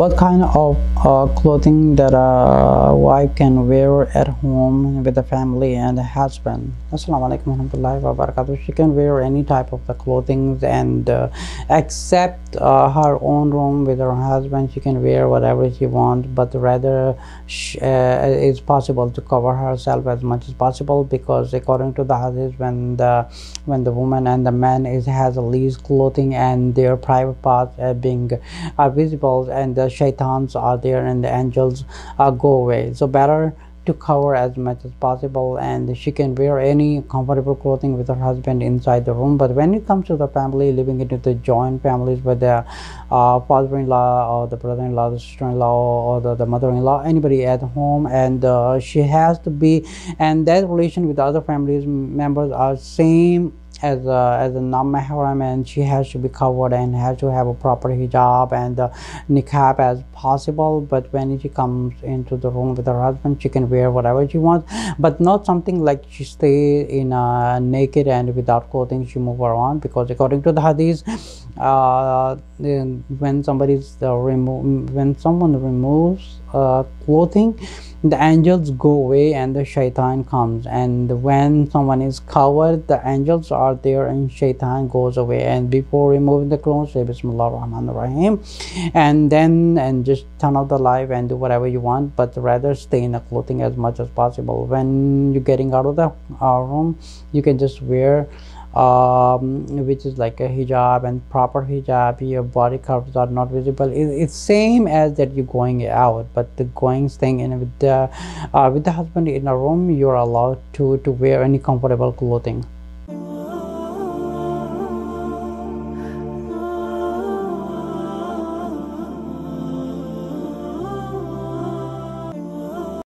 what kind of uh, clothing that a wife can wear at home with the family and the husband? Assalamu alaikum warahmatullahi wabarakatuh she can wear any type of the clothing and uh, except uh, her own room with her husband. She can wear whatever she wants but rather she, uh, it's possible to cover herself as much as possible because according to the hadith when the when the woman and the man is has loose clothing and their private parts are being are visible and the shaitans are there and the angels go away. So better to cover as much as possible and she can wear any comfortable clothing with her husband inside the room. But when it comes to the family living into the joint families with the uh, father-in-law or the brother-in-law the sister-in-law or the, the mother-in-law anybody at home and uh, she has to be and that relation with other families members are same as a, as a non-mahram and she has to be covered and has to have a proper hijab and uh, niqab as possible. But when she comes into the room with her husband she can wear whatever she wants. But not something like she stay in uh, naked and without clothing she move around. Because according to the hadith uh, when somebody's uh, remove when someone removes uh, clothing the angels go away and the shaitan comes. And when someone is covered the angels are there and shaitan goes away. And before removing the clothes say bismillah rahman rahim and then and just turn off the light and do whatever you want but rather stay in the clothing as much as possible. When you're getting out of the uh, room you can just wear um, which is like a hijab and proper hijab your body curves are not visible. It, it's same as that you're going out but the going staying in with the uh, with the husband in a room you're allowed to to wear any comfortable clothing